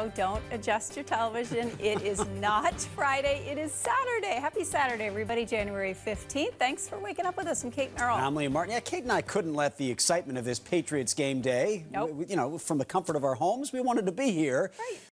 Oh, don't adjust your television. It is not Friday. It is Saturday. Happy Saturday, everybody. January 15th. Thanks for waking up with us. I'm Kate Merrill. I'm Liam Martin. Yeah, Kate and I couldn't let the excitement of this Patriots game day, Nope. you know, from the comfort of our homes. We wanted to be here. Right.